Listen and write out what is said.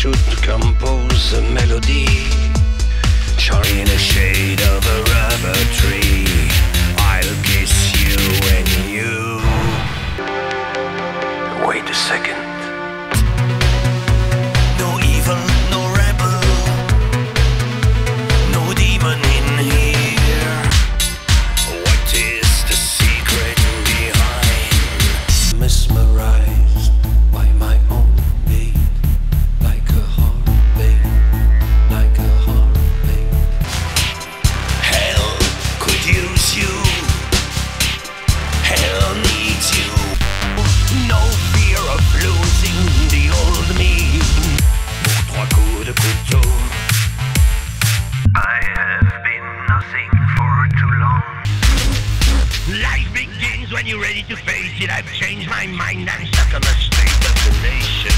should compose a melody. Charlie in the shade of a rubber tree, I'll kiss you and you. Wait a second. I have been nothing for too long. Life begins when you're ready to face it. I've changed my mind. and stuck on the state of the nation.